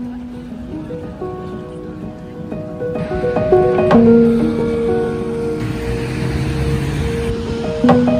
thank you.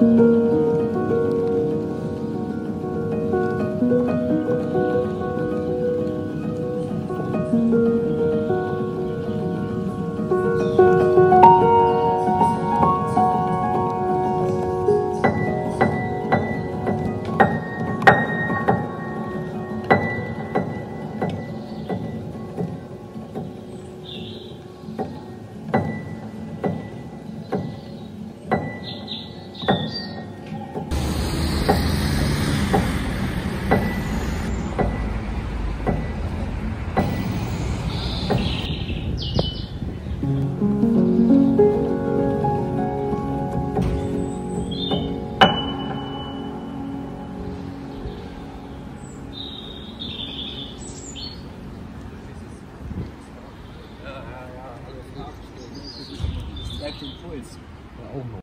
thank you oh no.